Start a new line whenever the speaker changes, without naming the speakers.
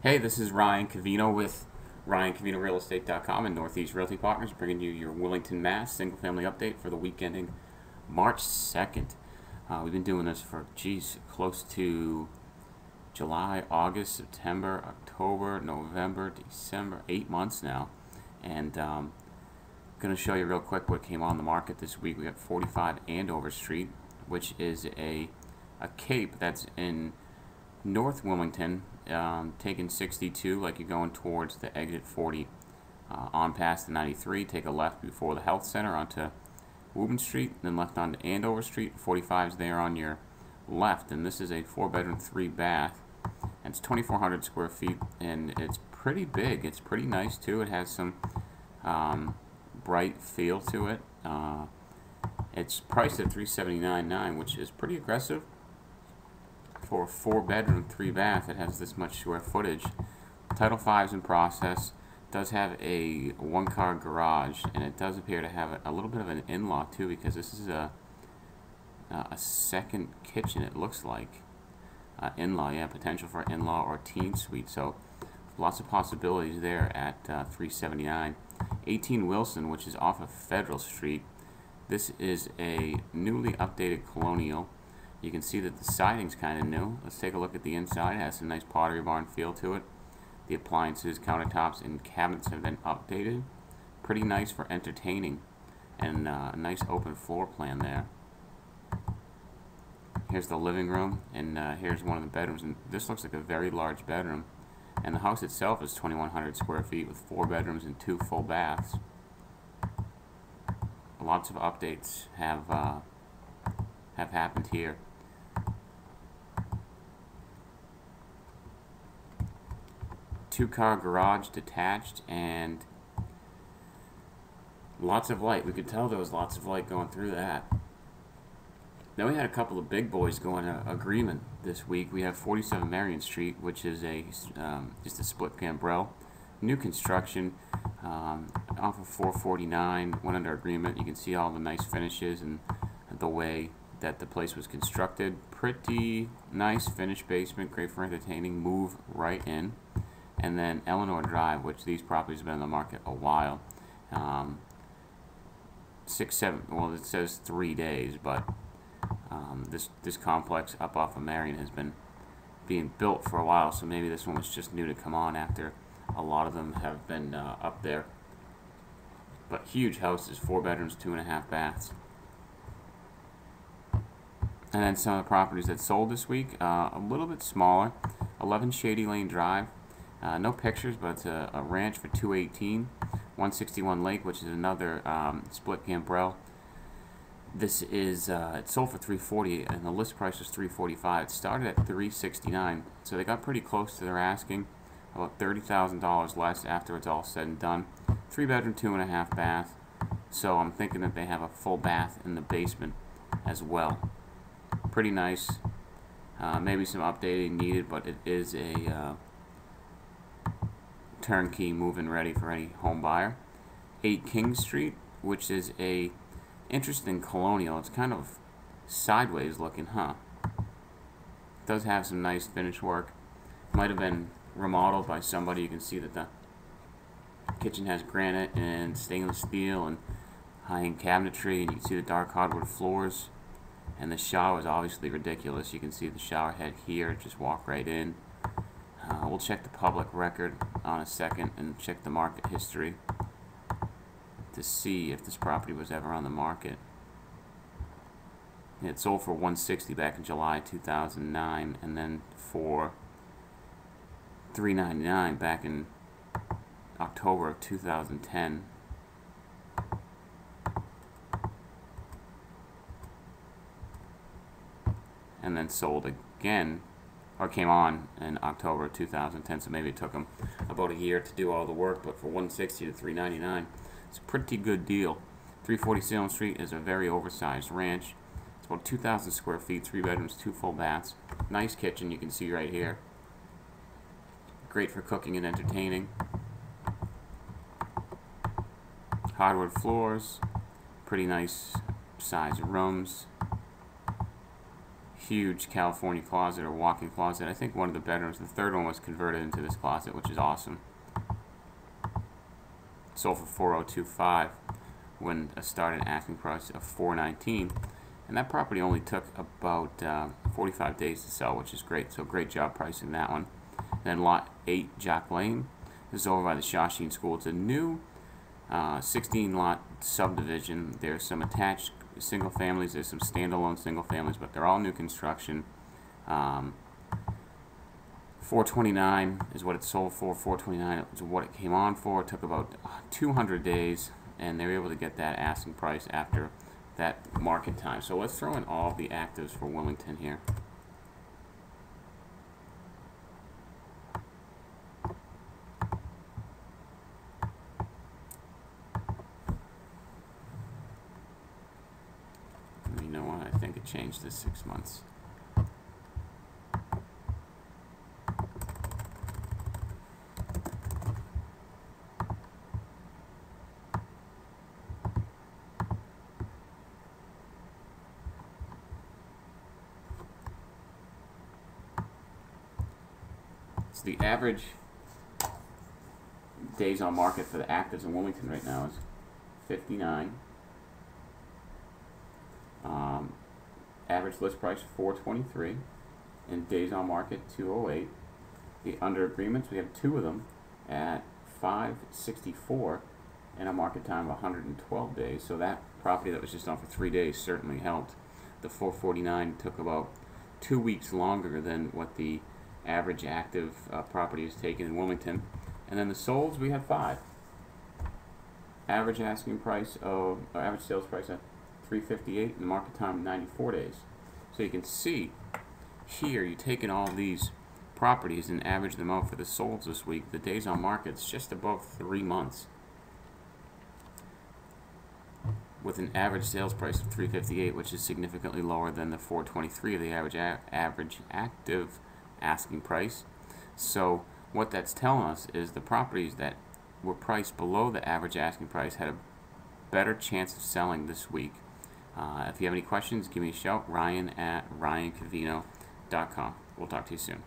Hey, this is Ryan Covino with RyanCovinoRealEstate.com and Northeast Realty Partners bringing you your Wilmington, Mass. single family update for the week ending March 2nd. Uh, we've been doing this for, geez, close to July, August, September, October, November, December, eight months now. And um, I'm going to show you real quick what came on the market this week. We got 45 Andover Street, which is a, a cape that's in North Wilmington, um, taking 62 like you're going towards the exit 40 uh, on past the 93 take a left before the health center onto Woburn Street then left onto Andover Street 45 is there on your left and this is a four bedroom three bath and it's 2400 square feet and it's pretty big it's pretty nice too it has some um, bright feel to it uh, it's priced at 379.9 which is pretty aggressive for a four bedroom, three bath, it has this much square footage. Title V is in process. Does have a one car garage, and it does appear to have a, little bit of an in law too, because this is a a second kitchen. It looks like uh, in law, yeah, potential for in law or teen suite. So lots of possibilities there at uh, 379. 18 Wilson, which is off of Federal Street. This is a newly updated colonial. You can see that the siding's kind of new. Let's take a look at the inside. It has some nice pottery barn feel to it. The appliances, countertops, and cabinets have been updated. Pretty nice for entertaining. And uh, a nice open floor plan there. Here's the living room, and uh, here's one of the bedrooms. And this looks like a very large bedroom. And the house itself is 2,100 square feet with four bedrooms and two full baths. Lots of updates have uh, have happened here. Two car garage detached and lots of light. We could tell there was lots of light going through that. Then we had a couple of big boys going to agreement this week. We have 47 Marion Street, which is a um, just a split gambrel, new construction um, off of 449. Went under agreement. You can see all the nice finishes and the way that the place was constructed. Pretty nice finished basement, great for entertaining. Move right in and then Eleanor Drive, which these properties have been on the market a while. Um, six, seven, well, it says three days, but um, this this complex up off of Marion has been being built for a while, so maybe this one was just new to come on after a lot of them have been uh, up there. But huge houses, four bedrooms, two and a half baths. And then some of the properties that sold this week, uh, a little bit smaller. 11 Shady Lane Drive, uh, no pictures, but it's a, a, ranch for 218. 161 Lake, which is another um, split gambrel. This is uh, it sold for 340, and the list price was 345. It started at 369, so they got pretty close to their asking, about $30,000 less after it's all said and done. Three bedroom, two and a half bath. So I'm thinking that they have a full bath in the basement as well. Pretty nice. Uh, maybe some updating needed, but it is a turnkey move-in ready for any home buyer. 8 King Street, which is a interesting colonial. It's kind of sideways looking, huh? It does have some nice finish work. Might have been remodeled by somebody. You can see that the kitchen has granite and stainless steel and high-end cabinetry, and you can see the dark hardwood floors. And the shower is obviously ridiculous. You can see the shower head here. Just walk right in. Uh, we'll check the public record on a second and check the market history to see if this property was ever on the market. It sold for 160 back in July 2009 and then for 399 back in October of 2010. And then sold again or came on in October of 2010, so maybe it took them about a year to do all the work, but for 160 to 399, it's a pretty good deal. 340 Salem Street is a very oversized ranch. It's about 2,000 square feet, three bedrooms, two full baths. Nice kitchen, you can see right here. Great for cooking and entertaining. Hardwood floors, pretty nice size rooms huge California closet or walk-in closet. I think one of the bedrooms, the third one was converted into this closet, which is awesome. Sold for 4025 when a started asking price of 419 and that property only took about uh, 45 days to sell which is great. So great job pricing that one. Then lot 8 Jack Lane this is over by the Shawsheen School. It's a new uh, 16 lot subdivision. There's some attached single families there's some standalone single families but they're all new construction um, 429 is what it sold for 429 is what it came on for it took about 200 days and they were able to get that asking price after that market time. So let's throw in all the actives for Wilmington here. You know changed to six months. So the average days on market for the actives in Wilmington right now is 59. Um, average list price 423 and days on market 208. The under agreements, we have two of them at 564 and a market time of 112 days. So that property that was just on for three days certainly helped. The 449 took about two weeks longer than what the average active uh, properties taken in Wilmington. And then the solds, we have five. Average asking price of, average sales price at 358 and market time 94 days. So you can see here, you've taken all these properties and average them out for the solds this week. The days on market's just above three months with an average sales price of 358 which is significantly lower than the 423 of the average average active asking price. So what that's telling us is the properties that were priced below the average asking price had a better chance of selling this week. Uh, if you have any questions, give me a shout, ryan at ryancovino.com. We'll talk to you soon.